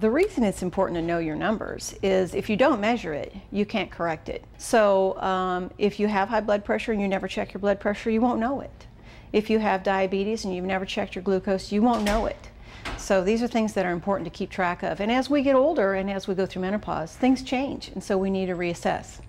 The reason it's important to know your numbers is if you don't measure it, you can't correct it. So um, if you have high blood pressure and you never check your blood pressure, you won't know it. If you have diabetes and you've never checked your glucose, you won't know it. So these are things that are important to keep track of. And as we get older and as we go through menopause, things change, and so we need to reassess.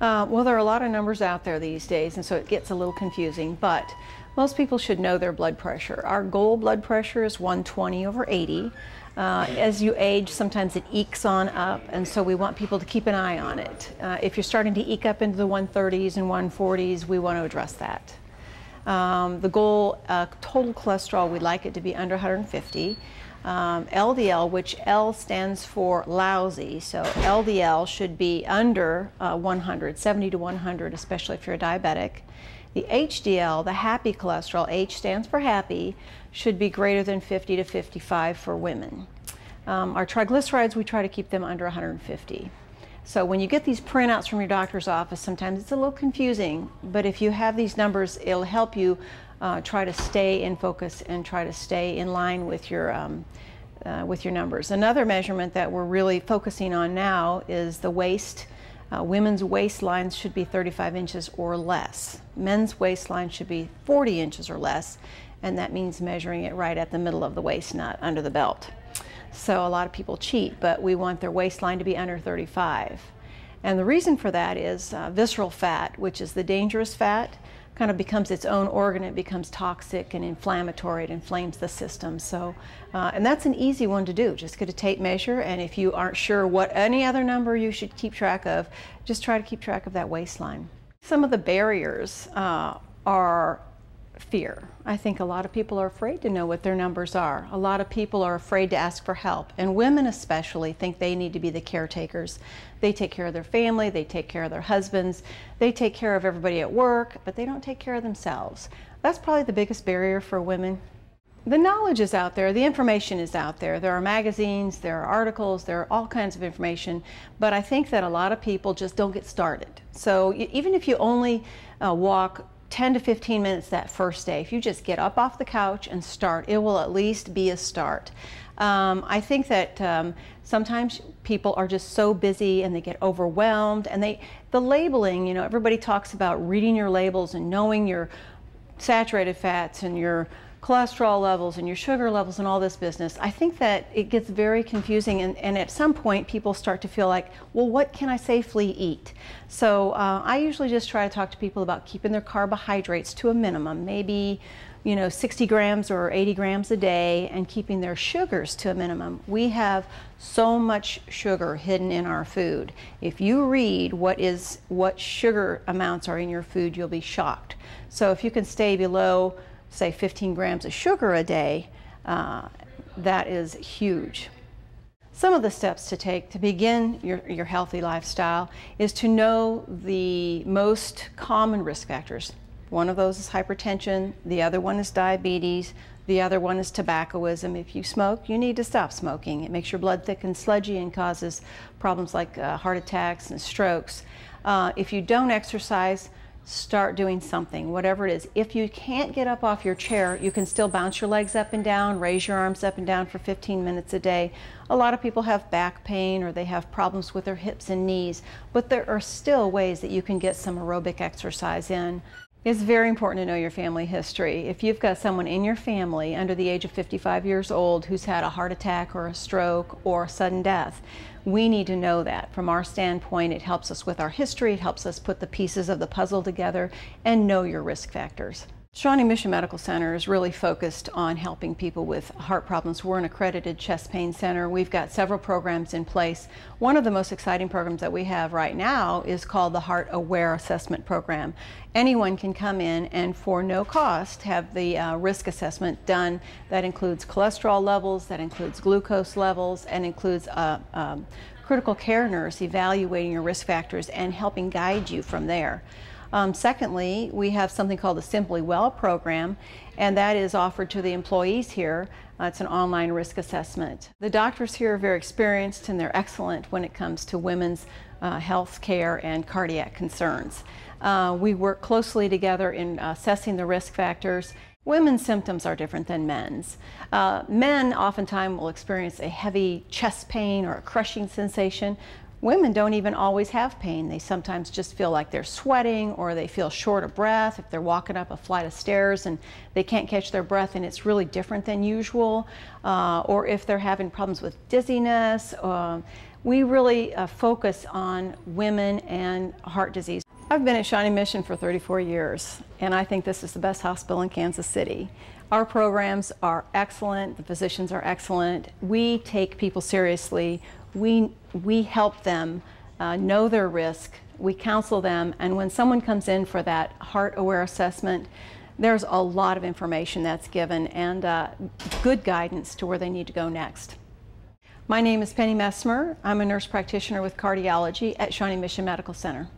Uh, well, there are a lot of numbers out there these days, and so it gets a little confusing, but most people should know their blood pressure. Our goal blood pressure is 120 over 80. Uh, as you age, sometimes it ekes on up, and so we want people to keep an eye on it. Uh, if you're starting to eke up into the 130s and 140s, we want to address that. Um, the goal, uh, total cholesterol, we'd like it to be under 150. Um, LDL, which L stands for lousy, so LDL should be under uh, 100, 70 to 100, especially if you're a diabetic. The HDL, the happy cholesterol, H stands for happy, should be greater than 50 to 55 for women. Um, our triglycerides, we try to keep them under 150. So when you get these printouts from your doctor's office, sometimes it's a little confusing, but if you have these numbers, it'll help you uh, try to stay in focus and try to stay in line with your um, uh, with your numbers. Another measurement that we're really focusing on now is the waist. Uh, women's waistlines should be 35 inches or less. Men's waistline should be 40 inches or less, and that means measuring it right at the middle of the waist, not under the belt. So a lot of people cheat, but we want their waistline to be under 35. And the reason for that is uh, visceral fat, which is the dangerous fat, kind of becomes its own organ. It becomes toxic and inflammatory. It inflames the system. So, uh, and that's an easy one to do. Just get a tape measure, and if you aren't sure what any other number you should keep track of, just try to keep track of that waistline. Some of the barriers uh, are fear. I think a lot of people are afraid to know what their numbers are. A lot of people are afraid to ask for help, and women especially think they need to be the caretakers. They take care of their family, they take care of their husbands, they take care of everybody at work, but they don't take care of themselves. That's probably the biggest barrier for women. The knowledge is out there, the information is out there. There are magazines, there are articles, there are all kinds of information, but I think that a lot of people just don't get started. So even if you only uh, walk 10 to 15 minutes that first day. If you just get up off the couch and start, it will at least be a start. Um, I think that um, sometimes people are just so busy and they get overwhelmed and they the labeling, you know, everybody talks about reading your labels and knowing your saturated fats and your cholesterol levels and your sugar levels and all this business, I think that it gets very confusing and, and at some point people start to feel like, well, what can I safely eat? So uh, I usually just try to talk to people about keeping their carbohydrates to a minimum, maybe you know 60 grams or 80 grams a day and keeping their sugars to a minimum. We have so much sugar hidden in our food. If you read what is what sugar amounts are in your food, you'll be shocked. So if you can stay below say 15 grams of sugar a day, uh, that is huge. Some of the steps to take to begin your, your healthy lifestyle is to know the most common risk factors. One of those is hypertension, the other one is diabetes, the other one is tobaccoism. If you smoke, you need to stop smoking. It makes your blood thick and sludgy and causes problems like uh, heart attacks and strokes. Uh, if you don't exercise, start doing something, whatever it is. If you can't get up off your chair, you can still bounce your legs up and down, raise your arms up and down for 15 minutes a day. A lot of people have back pain or they have problems with their hips and knees, but there are still ways that you can get some aerobic exercise in. It's very important to know your family history. If you've got someone in your family under the age of 55 years old who's had a heart attack or a stroke or a sudden death, we need to know that. From our standpoint, it helps us with our history, it helps us put the pieces of the puzzle together and know your risk factors. Shawnee Mission Medical Center is really focused on helping people with heart problems. We're an accredited chest pain center. We've got several programs in place. One of the most exciting programs that we have right now is called the Heart Aware Assessment Program. Anyone can come in and for no cost have the uh, risk assessment done. That includes cholesterol levels, that includes glucose levels, and includes a, uh, um, critical care nurse evaluating your risk factors and helping guide you from there. Um, secondly, we have something called the Simply Well program, and that is offered to the employees here. Uh, it's an online risk assessment. The doctors here are very experienced and they're excellent when it comes to women's uh, health care and cardiac concerns. Uh, we work closely together in assessing the risk factors Women's symptoms are different than men's. Uh, men oftentimes will experience a heavy chest pain or a crushing sensation. Women don't even always have pain. They sometimes just feel like they're sweating or they feel short of breath if they're walking up a flight of stairs and they can't catch their breath and it's really different than usual. Uh, or if they're having problems with dizziness. Uh, we really uh, focus on women and heart disease. I've been at Shawnee Mission for 34 years, and I think this is the best hospital in Kansas City. Our programs are excellent, the physicians are excellent. We take people seriously. We, we help them uh, know their risk. We counsel them, and when someone comes in for that heart aware assessment, there's a lot of information that's given and uh, good guidance to where they need to go next. My name is Penny Messmer. I'm a nurse practitioner with cardiology at Shawnee Mission Medical Center.